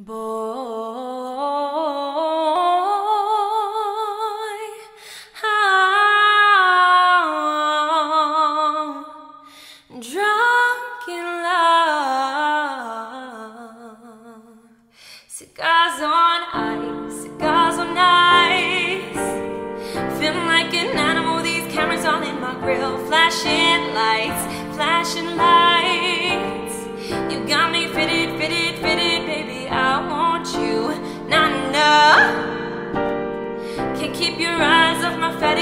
Boy, how drunk in love, cigars on ice, cigars on ice, feeling like an animal. These cameras all in my grill, flashing lights, flashing lights. Keep your eyes off my want.